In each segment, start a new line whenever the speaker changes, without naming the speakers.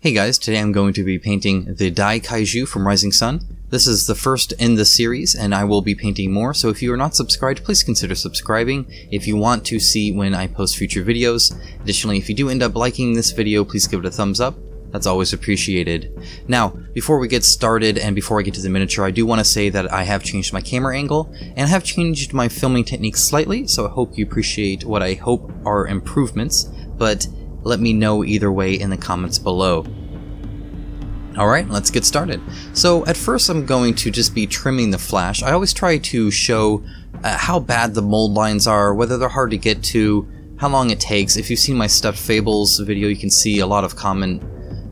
Hey guys, today I'm going to be painting the Daikaiju from Rising Sun. This is the first in the series, and I will be painting more, so if you are not subscribed, please consider subscribing if you want to see when I post future videos. Additionally, if you do end up liking this video, please give it a thumbs up. That's always appreciated. Now, before we get started and before I get to the miniature, I do want to say that I have changed my camera angle and have changed my filming techniques slightly, so I hope you appreciate what I hope are improvements, but let me know either way in the comments below. Alright, let's get started. So at first I'm going to just be trimming the flash. I always try to show uh, how bad the mold lines are, whether they're hard to get to, how long it takes. If you've seen my Stuffed Fables video, you can see a lot of comment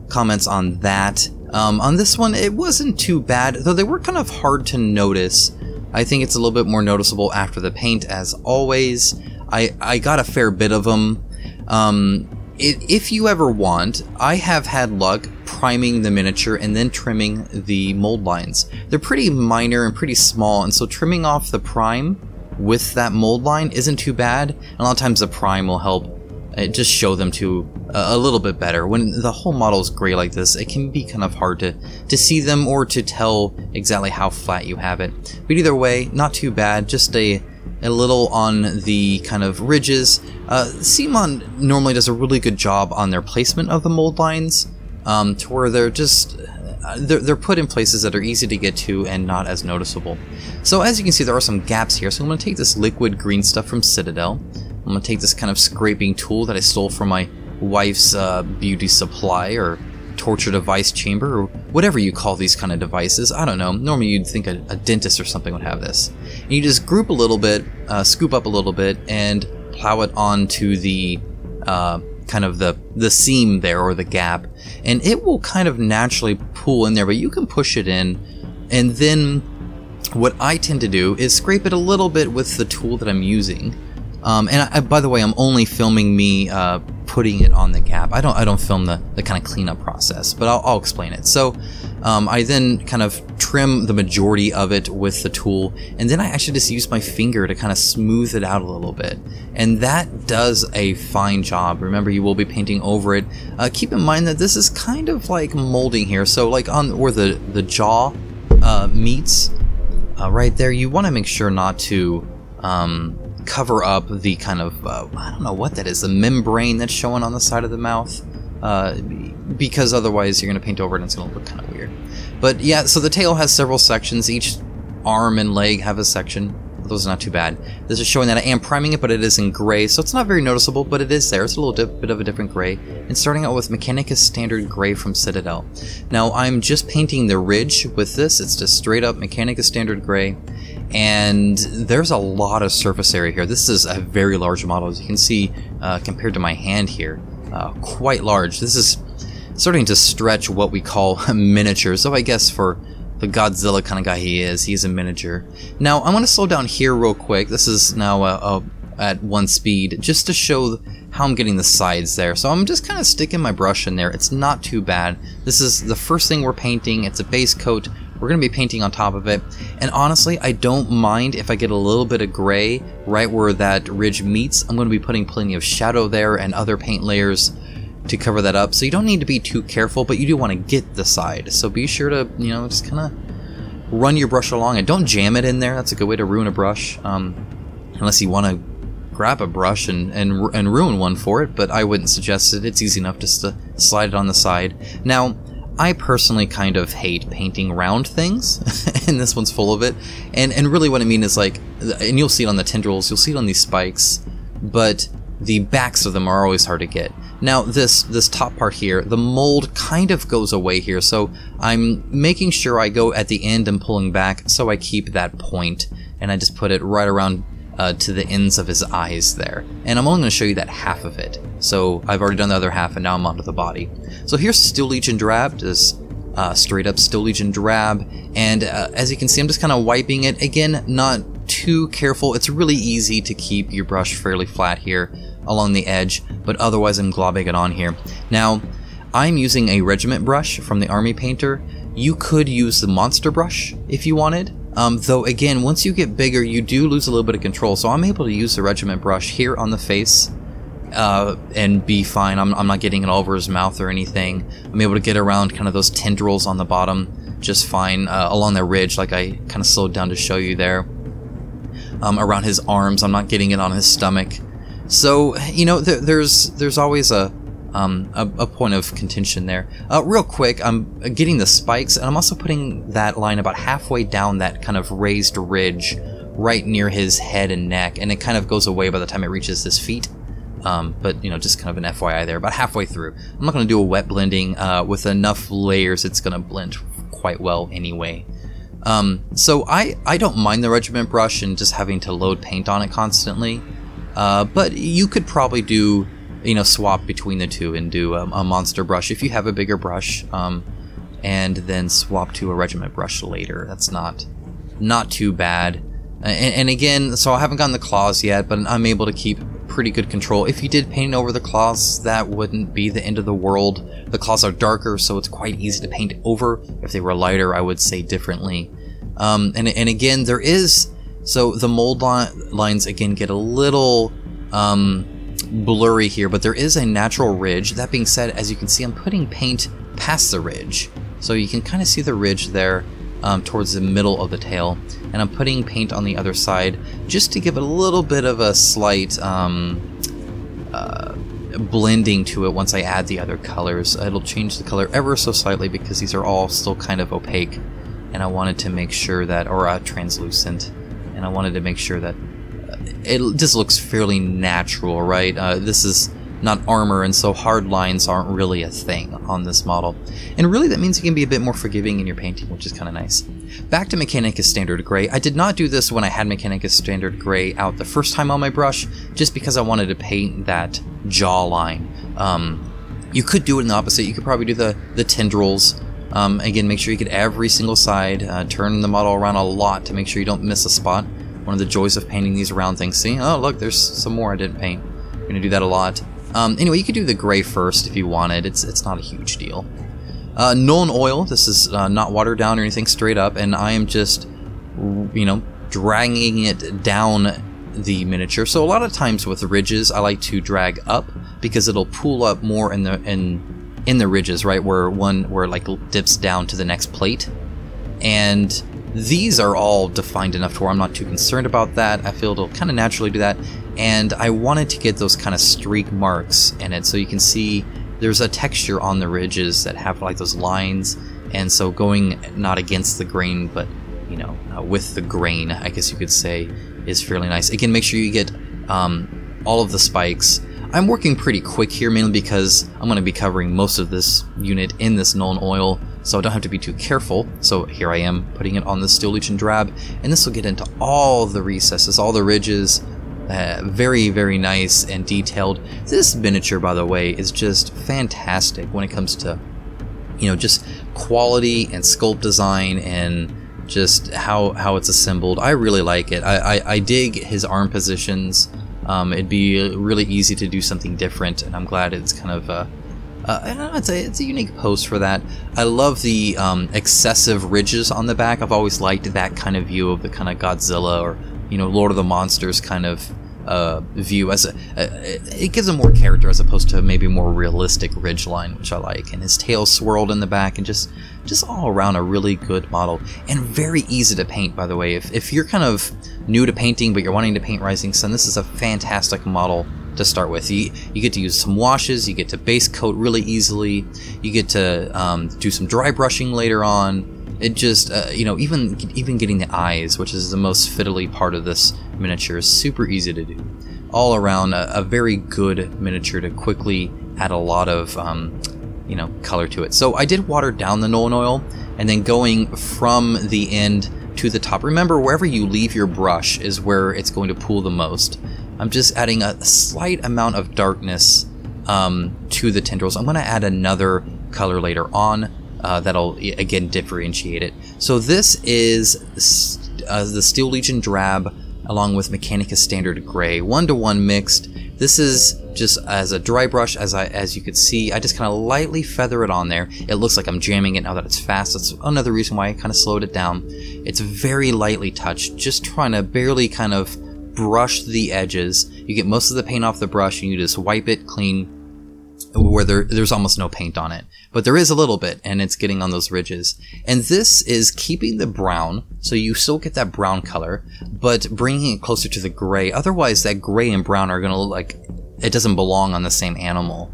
comments on that. Um, on this one, it wasn't too bad, though they were kind of hard to notice. I think it's a little bit more noticeable after the paint, as always. I, I got a fair bit of them. Um, if you ever want, I have had luck priming the miniature and then trimming the mold lines. They're pretty minor and pretty small, and so trimming off the prime with that mold line isn't too bad. A lot of times the prime will help uh, just show them to a, a little bit better. When the whole model is gray like this, it can be kind of hard to, to see them or to tell exactly how flat you have it. But either way, not too bad, just a a little on the kind of ridges. Uh, CMON normally does a really good job on their placement of the mold lines, um, to where they're just uh, they're, they're put in places that are easy to get to and not as noticeable. So as you can see, there are some gaps here. So I'm going to take this liquid green stuff from Citadel. I'm going to take this kind of scraping tool that I stole from my wife's uh, beauty supply or torture device chamber, or whatever you call these kind of devices. I don't know. Normally you'd think a, a dentist or something would have this. And you just group a little bit, uh, scoop up a little bit, and plow it onto the uh, kind of the, the seam there or the gap. And it will kind of naturally pull in there, but you can push it in. And then what I tend to do is scrape it a little bit with the tool that I'm using. Um, and I, by the way, I'm only filming me uh, putting it on the gap. I don't I don't film the, the kind of cleanup process, but I'll, I'll explain it. So um, I then kind of trim the majority of it with the tool, and then I actually just use my finger to kind of smooth it out a little bit. And that does a fine job. Remember, you will be painting over it. Uh, keep in mind that this is kind of like molding here. So like on where the, the jaw uh, meets, uh, right there, you want to make sure not to um, cover up the kind of uh, I don't know what that is the membrane that's showing on the side of the mouth uh, because otherwise you're gonna paint over it and it's gonna look kind of weird. But yeah so the tail has several sections. Each arm and leg have a section. Those are not too bad. This is showing that I am priming it but it is in gray so it's not very noticeable but it is there. It's a little bit of a different gray. And starting out with Mechanicus Standard Gray from Citadel. Now I'm just painting the ridge with this. It's just straight up Mechanicus Standard Gray and there's a lot of surface area here. This is a very large model, as you can see, uh, compared to my hand here. Uh, quite large. This is starting to stretch what we call a miniature, so I guess for the Godzilla kind of guy he is, he's a miniature. Now, I want to slow down here real quick. This is now uh, uh, at one speed, just to show how I'm getting the sides there. So I'm just kind of sticking my brush in there. It's not too bad. This is the first thing we're painting. It's a base coat. We're going to be painting on top of it. And honestly, I don't mind if I get a little bit of gray right where that ridge meets. I'm going to be putting plenty of shadow there and other paint layers to cover that up. So you don't need to be too careful, but you do want to get the side. So be sure to, you know, just kind of run your brush along and don't jam it in there. That's a good way to ruin a brush. Um, unless you want to grab a brush and, and, and ruin one for it, but I wouldn't suggest it. It's easy enough just to slide it on the side. Now, I personally kind of hate painting round things, and this one's full of it. And and really what I mean is like, and you'll see it on the tendrils, you'll see it on these spikes, but the backs of them are always hard to get. Now this this top part here, the mold kind of goes away here, so I'm making sure I go at the end and pulling back so I keep that point, and I just put it right around uh, to the ends of his eyes there. And I'm only going to show you that half of it. So I've already done the other half and now I'm onto the body. So here's Steel Legion Drab, just uh, straight up Steel Legion Drab. And uh, as you can see, I'm just kind of wiping it. Again, not too careful. It's really easy to keep your brush fairly flat here along the edge, but otherwise I'm globbing it on here. Now, I'm using a regiment brush from the Army Painter. You could use the monster brush if you wanted. Um, though again, once you get bigger, you do lose a little bit of control. So I'm able to use the regiment brush here on the face uh, and be fine. I'm, I'm not getting it all over his mouth or anything. I'm able to get around kind of those tendrils on the bottom just fine uh, along the ridge, like I kind of slowed down to show you there. Um, around his arms, I'm not getting it on his stomach. So you know, there, there's there's always a um, a, a, point of contention there. Uh, real quick, I'm getting the spikes, and I'm also putting that line about halfway down that kind of raised ridge right near his head and neck, and it kind of goes away by the time it reaches his feet. Um, but you know, just kind of an FYI there. About halfway through, I'm not going to do a wet blending uh, with enough layers. It's going to blend quite well anyway. Um, so I I don't mind the regiment brush and just having to load paint on it constantly. Uh, but you could probably do you know swap between the two and do a, a monster brush if you have a bigger brush, um, and then swap to a regiment brush later. That's not not too bad. And, and, again, so I haven't gotten the claws yet, but I'm able to keep pretty good control. If you did paint over the claws, that wouldn't be the end of the world. The claws are darker, so it's quite easy to paint over. If they were lighter, I would say differently. Um, and, and again, there is... So the mold li lines, again, get a little um, blurry here, but there is a natural ridge. That being said, as you can see, I'm putting paint past the ridge. So you can kind of see the ridge there um, towards the middle of the tail. And I'm putting paint on the other side just to give it a little bit of a slight um, uh, blending to it once I add the other colors. It'll change the color ever so slightly because these are all still kind of opaque. And I wanted to make sure that, or uh, translucent, and I wanted to make sure that it just looks fairly natural, right? Uh, this is not armor, and so hard lines aren't really a thing on this model. And really that means you can be a bit more forgiving in your painting, which is kind of nice. Back to Mechanicus Standard Gray. I did not do this when I had Mechanicus Standard Gray out the first time on my brush, just because I wanted to paint that jawline. Um, you could do it in the opposite. You could probably do the, the tendrils. Um, again, make sure you get every single side. Uh, turn the model around a lot to make sure you don't miss a spot. One of the joys of painting these round things. See? Oh, look, there's some more I didn't paint. I'm going to do that a lot. Um, anyway, you could do the gray first if you wanted. It's it's not a huge deal. Uh, Nuln Oil. This is uh, not watered down or anything, straight up, and I am just, you know, dragging it down the miniature. So a lot of times with ridges, I like to drag up because it'll pull up more in the in in the ridges, right, where one where like dips down to the next plate, and these are all defined enough to where I'm not too concerned about that. I feel it'll kind of naturally do that. And I wanted to get those kind of streak marks in it so you can see there's a texture on the ridges that have like those lines. And so going not against the grain but you know uh, with the grain I guess you could say is fairly nice. Again make sure you get um, all of the spikes. I'm working pretty quick here mainly because I'm going to be covering most of this unit in this Nuln Oil so I don't have to be too careful. So here I am putting it on the Steel Legion Drab and this will get into all the recesses, all the ridges, uh, very, very nice and detailed. This miniature, by the way, is just fantastic when it comes to, you know, just quality and sculpt design and just how how it's assembled. I really like it. I, I, I dig his arm positions. Um, it'd be really easy to do something different, and I'm glad it's kind of a, uh, I don't know, it's a, it's a unique pose for that. I love the um, excessive ridges on the back. I've always liked that kind of view of the kind of Godzilla or you know Lord of the Monsters kind of uh, view as a, it gives him more character as opposed to maybe more realistic ridge line, which I like. And his tail swirled in the back, and just just all around a really good model and very easy to paint. By the way, if if you're kind of new to painting but you're wanting to paint Rising Sun, this is a fantastic model to start with. You, you get to use some washes, you get to base coat really easily, you get to um, do some dry brushing later on, it just uh, you know even even getting the eyes which is the most fiddly part of this miniature is super easy to do. All around a, a very good miniature to quickly add a lot of um, you know color to it. So I did water down the Nuln Oil and then going from the end to the top. Remember wherever you leave your brush is where it's going to pool the most I'm just adding a slight amount of darkness um, to the tendrils I'm going to add another color later on uh, that'll again differentiate it. So this is uh, the Steel Legion Drab along with Mechanicus Standard Gray, one to one mixed. This is just as a dry brush, as I as you could see, I just kind of lightly feather it on there. It looks like I'm jamming it now that it's fast. That's another reason why I kind of slowed it down. It's very lightly touched, just trying to barely kind of brush the edges. You get most of the paint off the brush and you just wipe it clean where there, there's almost no paint on it. But there is a little bit, and it's getting on those ridges. And this is keeping the brown, so you still get that brown color, but bringing it closer to the gray. Otherwise, that gray and brown are going to look like it doesn't belong on the same animal.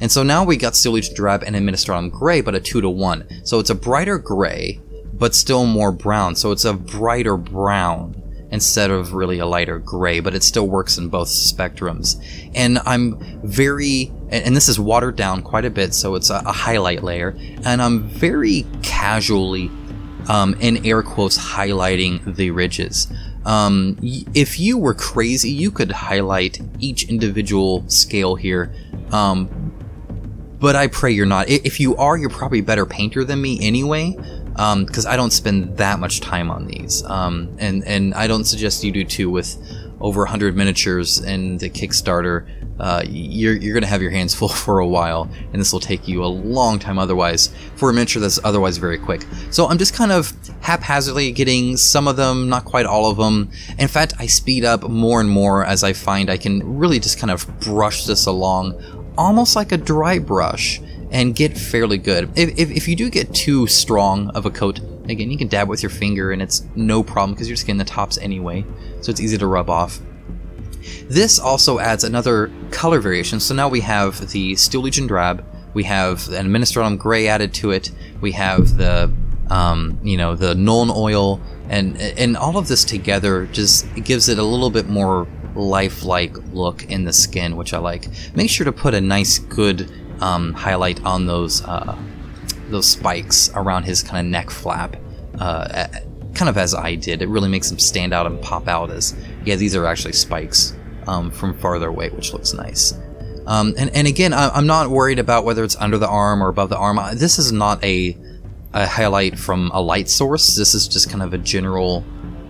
And so now we got Steel Drab and Administratum Gray, but a 2 to 1. So it's a brighter gray, but still more brown. So it's a brighter brown instead of really a lighter gray, but it still works in both spectrums. And I'm very, and this is watered down quite a bit, so it's a, a highlight layer, and I'm very casually, um, in air quotes, highlighting the ridges. Um, if you were crazy, you could highlight each individual scale here. Um, but I pray you're not. If you are, you're probably a better painter than me anyway because um, I don't spend that much time on these, um, and and I don't suggest you do too. With over 100 miniatures in the Kickstarter, uh, you're you're gonna have your hands full for a while, and this will take you a long time otherwise for a miniature that's otherwise very quick. So I'm just kind of haphazardly getting some of them, not quite all of them. In fact, I speed up more and more as I find I can really just kind of brush this along, almost like a dry brush and get fairly good. If, if, if, you do get too strong of a coat, again, you can dab with your finger and it's no problem because you're getting the tops anyway, so it's easy to rub off. This also adds another color variation, so now we have the Steel Legion Drab, we have an Administratum Gray added to it, we have the, um, you know, the Nuln Oil, and, and all of this together just gives it a little bit more lifelike look in the skin, which I like. Make sure to put a nice, good um, highlight on those uh, those spikes around his kind of neck flap, uh, kind of as I did. It really makes him stand out and pop out as yeah, these are actually spikes um, from farther away, which looks nice. Um, and, and again, I, am not worried about whether it's under the arm or above the arm. This is not a, a highlight from a light source. This is just kind of a general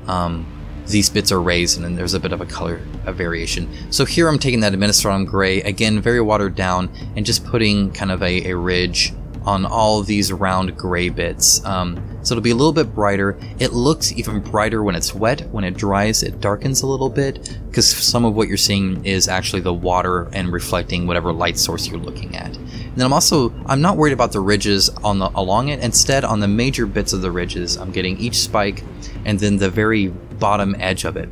um, these bits are raised and then there's a bit of a color a variation. So here I'm taking that Administratum Gray, again very watered down, and just putting kind of a, a ridge on all these round gray bits. Um, so it'll be a little bit brighter. It looks even brighter when it's wet. When it dries, it darkens a little bit because some of what you're seeing is actually the water and reflecting whatever light source you're looking at. And then I'm also, I'm not worried about the ridges on the, along it. Instead, on the major bits of the ridges, I'm getting each spike and then the very bottom edge of it.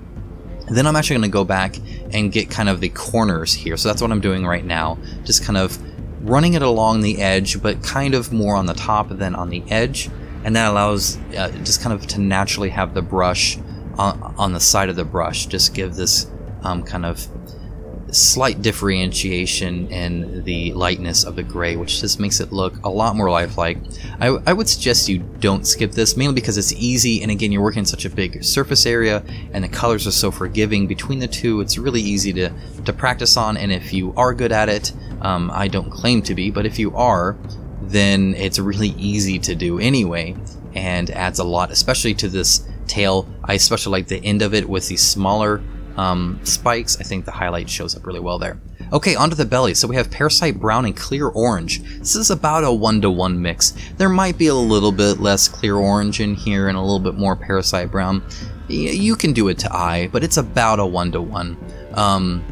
Then I'm actually going to go back and get kind of the corners here. So that's what I'm doing right now. Just kind of running it along the edge, but kind of more on the top than on the edge. And that allows uh, just kind of to naturally have the brush on, on, the side of the brush. Just give this um, kind of slight differentiation in the lightness of the gray, which just makes it look a lot more lifelike. I, I would suggest you don't skip this, mainly because it's easy, and again, you're working in such a big surface area, and the colors are so forgiving between the two, it's really easy to, to practice on, and if you are good at it, um, I don't claim to be, but if you are, then it's really easy to do anyway, and adds a lot, especially to this tail. I especially like the end of it with the smaller um, spikes. I think the highlight shows up really well there. Okay, onto the belly. So we have Parasite Brown and Clear Orange. This is about a one-to-one -one mix. There might be a little bit less Clear Orange in here and a little bit more Parasite Brown. You can do it to eye, but it's about a one-to-one. -one. Um,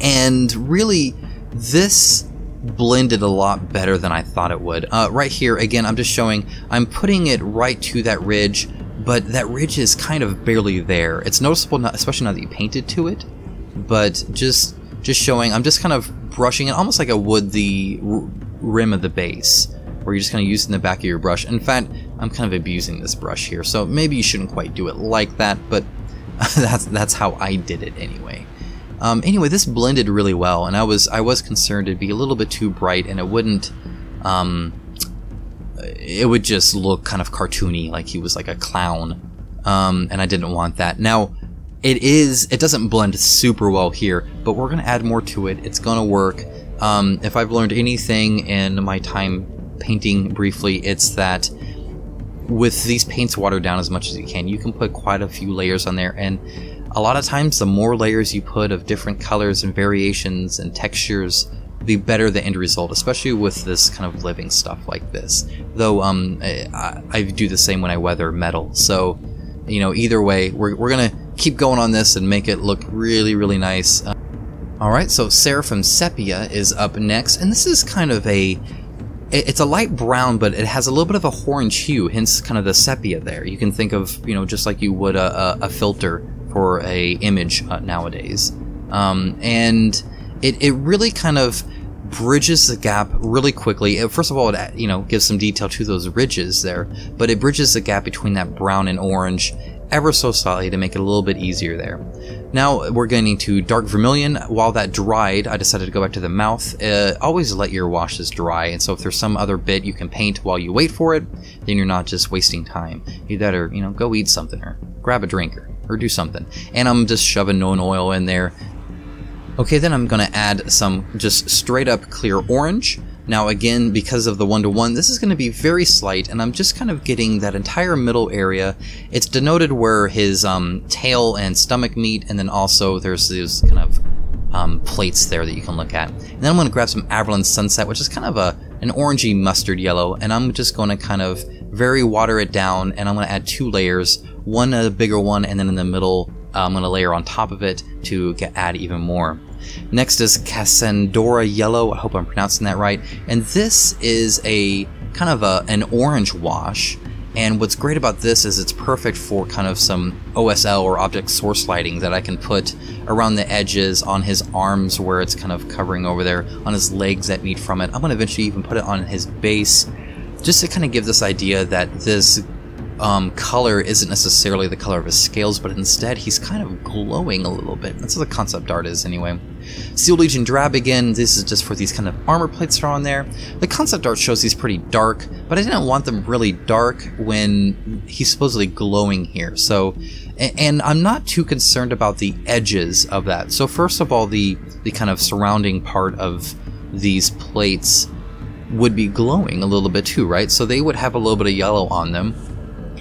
and really, this blended a lot better than I thought it would. Uh, right here, again, I'm just showing, I'm putting it right to that ridge but that ridge is kind of barely there. It's noticeable, not, especially now that you painted to it, but just just showing, I'm just kind of brushing it almost like I would the rim of the base, where you're just kind of using the back of your brush. In fact, I'm kind of abusing this brush here, so maybe you shouldn't quite do it like that, but that's that's how I did it anyway. Um, anyway, this blended really well, and I was I was concerned it'd be a little bit too bright and it wouldn't um, it would just look kind of cartoony, like he was like a clown. Um, and I didn't want that. Now, it is, it doesn't blend super well here, but we're going to add more to it. It's going to work. Um, if I've learned anything in my time painting briefly, it's that with these paints watered down as much as you can, you can put quite a few layers on there. And a lot of times, the more layers you put of different colors and variations and textures, the better the end result, especially with this kind of living stuff like this. Though um, I, I, do the same when I weather metal. So, you know, either way, we're, we're gonna keep going on this and make it look really, really nice. Uh, Alright, so Seraphim Sepia is up next, and this is kind of a it's a light brown, but it has a little bit of a orange hue, hence kind of the sepia there. You can think of, you know, just like you would a, a, a filter for a image uh, nowadays. Um, and it, it really kind of bridges the gap really quickly. First of all, it you know gives some detail to those ridges there, but it bridges the gap between that brown and orange ever so slightly to make it a little bit easier there. Now we're getting to dark vermilion. While that dried, I decided to go back to the mouth. Uh, always let your washes dry, and so if there's some other bit you can paint while you wait for it, then you're not just wasting time. You better, you know, go eat something or grab a drink or, or do something. And I'm just shoving Nuln Oil in there. Okay, then I'm going to add some just straight up clear orange. Now again, because of the one-to-one, -one, this is going to be very slight, and I'm just kind of getting that entire middle area. It's denoted where his um, tail and stomach meet, and then also there's these kind of um, plates there that you can look at. And then I'm going to grab some Averland Sunset, which is kind of a an orangey mustard yellow, and I'm just going to kind of very water it down, and I'm going to add two layers, one a bigger one, and then in the middle I'm going to layer on top of it to get, add even more. Next is Casandora Yellow, I hope I'm pronouncing that right, and this is a kind of a, an orange wash, and what's great about this is it's perfect for kind of some OSL or object source lighting that I can put around the edges on his arms where it's kind of covering over there, on his legs that meet from it. I'm going to eventually even put it on his base just to kind of give this idea that this um, color isn't necessarily the color of his scales, but instead he's kind of glowing a little bit. That's what the concept art is anyway. Steel Legion Drab again, this is just for these kind of armor plates that are on there. The concept art shows he's pretty dark, but I didn't want them really dark when he's supposedly glowing here. So, and I'm not too concerned about the edges of that. So first of all, the, the kind of surrounding part of these plates would be glowing a little bit too, right? So they would have a little bit of yellow on them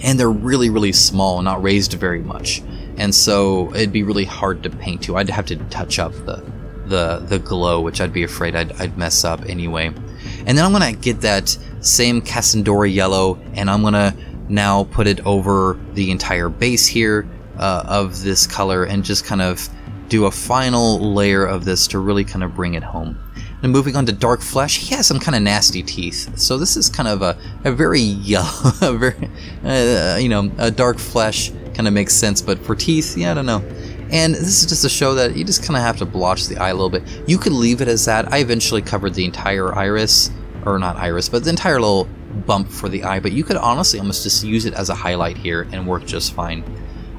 and they're really, really small, not raised very much. And so it'd be really hard to paint to. I'd have to touch up the the the glow, which I'd be afraid I'd, I'd mess up anyway. And then I'm gonna get that same Casandora yellow, and I'm gonna now put it over the entire base here uh, of this color, and just kind of do a final layer of this to really kind of bring it home. And moving on to Dark Flesh, he has some kind of nasty teeth. So this is kind of a, a very yellow, a very, uh, you know, a Dark Flesh kind of makes sense, but for teeth, yeah, I don't know. And this is just to show that you just kind of have to blotch the eye a little bit. You could leave it as that. I eventually covered the entire iris, or not iris, but the entire little bump for the eye, but you could honestly almost just use it as a highlight here and work just fine.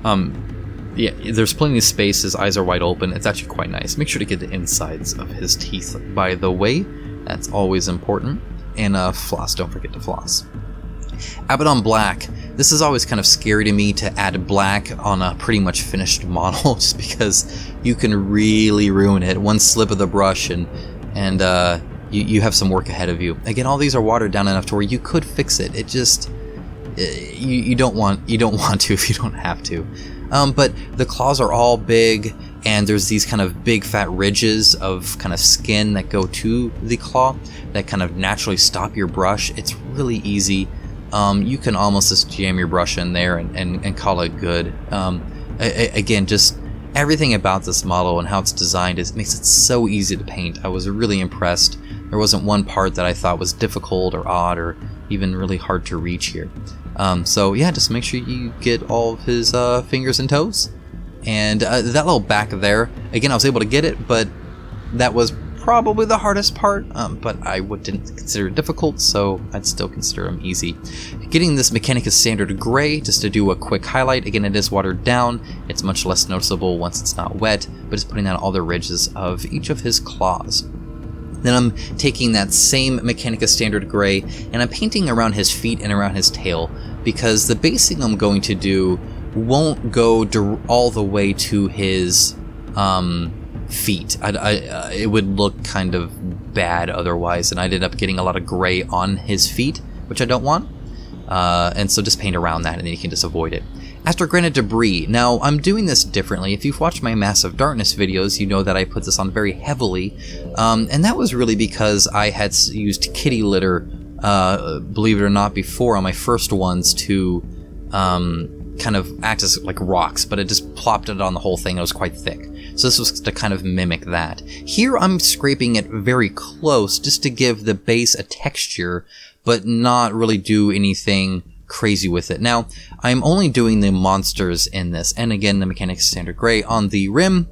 Um, yeah, there's plenty of space. His eyes are wide open. It's actually quite nice. Make sure to get the insides of his teeth, by the way. That's always important. And uh, floss. Don't forget to floss. Abaddon Black. This is always kind of scary to me to add black on a pretty much finished model, just because you can really ruin it. One slip of the brush and and uh, you, you have some work ahead of you. Again, all these are watered down enough to where you could fix it. It just you, you don't want you don't want to if you don't have to. Um, but the claws are all big, and there's these kind of big fat ridges of kind of skin that go to the claw that kind of naturally stop your brush. It's really easy. Um, you can almost just jam your brush in there and, and, and call it good. Um, again, just everything about this model and how it's designed is makes it so easy to paint. I was really impressed. There wasn't one part that I thought was difficult or odd or even really hard to reach here. Um, so yeah, just make sure you get all of his uh, fingers and toes. And uh, that little back there, again, I was able to get it, but that was probably the hardest part, um, but I would, didn't consider it difficult, so I'd still consider them easy. Getting this Mechanicus Standard Gray, just to do a quick highlight, again it is watered down, it's much less noticeable once it's not wet, but it's putting down all the ridges of each of his claws. Then I'm taking that same Mechanicus Standard Gray and I'm painting around his feet and around his tail because the basing I'm going to do won't go all the way to his um, feet. I, I, uh, it would look kind of bad otherwise, and I ended up getting a lot of gray on his feet, which I don't want. Uh, and so just paint around that, and then you can just avoid it. Astrogranite Debris. Now, I'm doing this differently. If you've watched my Massive Darkness videos, you know that I put this on very heavily. Um, and that was really because I had used kitty litter, uh, believe it or not, before on my first ones to um, kind of act as like rocks, but it just plopped it on the whole thing. It was quite thick. So this was to kind of mimic that. Here I'm scraping it very close just to give the base a texture, but not really do anything crazy with it. Now, I'm only doing the monsters in this, and again, the Mechanics Standard Gray on the rim.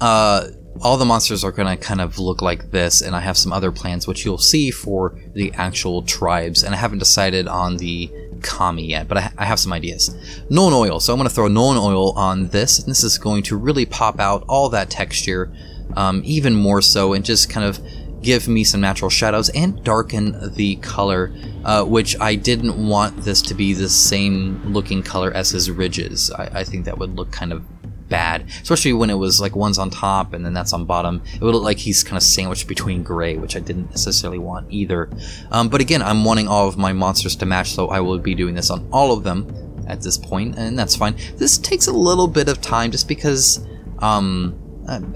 Uh, all the monsters are going to kind of look like this, and I have some other plans which you'll see for the actual tribes, and I haven't decided on the kami yet, but I, I have some ideas. Nuln Oil, so I'm going to throw Nuln Oil on this, and this is going to really pop out all that texture, um, even more so, and just kind of give me some natural shadows and darken the color, uh, which I didn't want this to be the same looking color as his ridges. I, I think that would look kind of bad, especially when it was like one's on top and then that's on bottom. It would look like he's kind of sandwiched between gray, which I didn't necessarily want either. Um, but again, I'm wanting all of my monsters to match, so I will be doing this on all of them at this point, and that's fine. This takes a little bit of time just because um,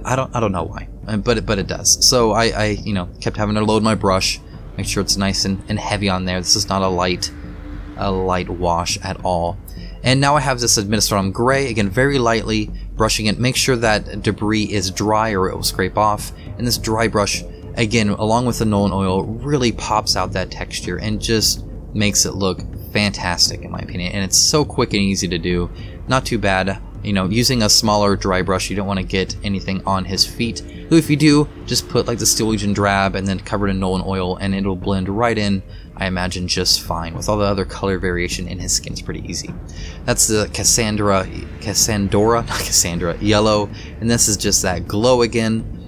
I don't I don't know why, Uh, but it, but it does. So I, I you know kept having to load my brush, make sure it's nice and, and heavy on there. This is not a light a light wash at all. And now I have this Administratum Gray, again very lightly brushing it. Make sure that debris is dry or it will scrape off. And this dry brush, again, along with the Nuln Oil, really pops out that texture and just makes it look fantastic in my opinion. And it's so quick and easy to do. Not too bad. You know, using a smaller dry brush, you don't want to get anything on his feet. If you do, just put like the Steel Legion drab and then cover it in Nuln Oil and it'll blend right in I imagine just fine. With all the other color variation in his skin, it's pretty easy. That's the Cassandra, Casandora, not Cassandra, yellow, and this is just that glow again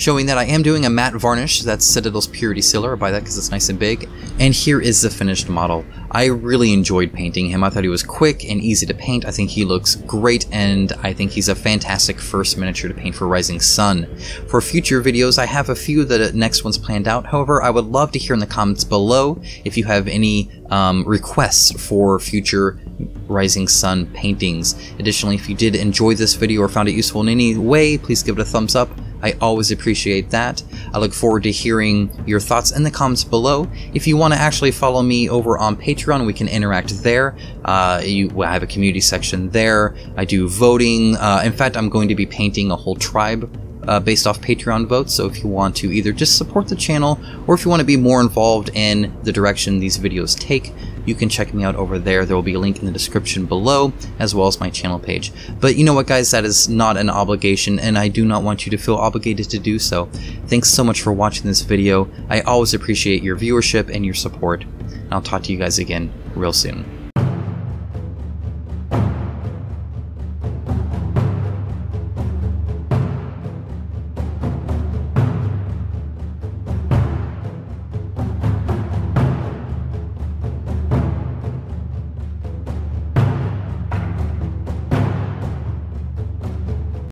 showing that I am doing a matte varnish. That's Citadel's Purity Sealer. I buy that because it's nice and big. And here is the finished model. I really enjoyed painting him. I thought he was quick and easy to paint. I think he looks great, and I think he's a fantastic first miniature to paint for Rising Sun. For future videos, I have a few the next ones planned out. However, I would love to hear in the comments below if you have any um, requests for future Rising Sun paintings. Additionally, if you did enjoy this video or found it useful in any way, please give it a thumbs up. I always appreciate that. I look forward to hearing your thoughts in the comments below. If you want to actually follow me over on Patreon, we can interact there. Uh, you, I have a community section there. I do voting. Uh, in fact, I'm going to be painting a whole tribe uh, based off Patreon votes. So if you want to either just support the channel or if you want to be more involved in the direction these videos take, you can check me out over there. There will be a link in the description below, as well as my channel page. But you know what, guys? That is not an obligation, and I do not want you to feel obligated to do so. Thanks so much for watching this video. I always appreciate your viewership and your support. I'll talk to you guys again real soon.